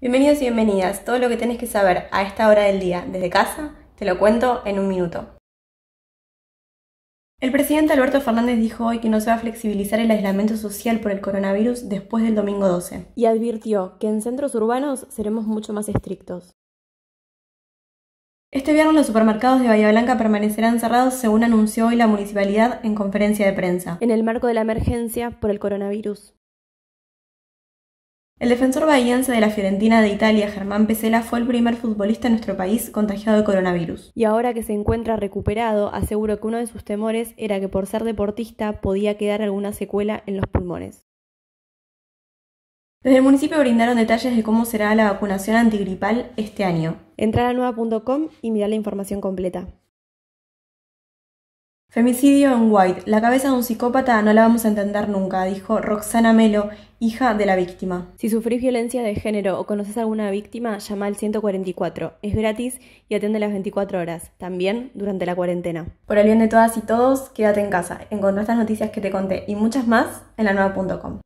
Bienvenidos y bienvenidas. Todo lo que tenés que saber a esta hora del día desde casa, te lo cuento en un minuto. El presidente Alberto Fernández dijo hoy que no se va a flexibilizar el aislamiento social por el coronavirus después del domingo 12 y advirtió que en centros urbanos seremos mucho más estrictos. Este viernes los supermercados de Bahía Blanca permanecerán cerrados según anunció hoy la municipalidad en conferencia de prensa, en el marco de la emergencia por el coronavirus. El defensor bahiense de la Fiorentina de Italia, Germán Pesela, fue el primer futbolista en nuestro país contagiado de coronavirus. Y ahora que se encuentra recuperado, aseguró que uno de sus temores era que por ser deportista podía quedar alguna secuela en los pulmones. Desde el municipio brindaron detalles de cómo será la vacunación antigripal este año. Entra a nueva.com y mira la información completa. Femicidio en White. La cabeza de un psicópata no la vamos a entender nunca, dijo Roxana Melo, hija de la víctima. Si sufrís violencia de género o conoces a alguna víctima, llama al 144. Es gratis y atiende las 24 horas, también durante la cuarentena. Por el bien de todas y todos, quédate en casa. Encontrá estas noticias que te conté y muchas más en la nueva.com.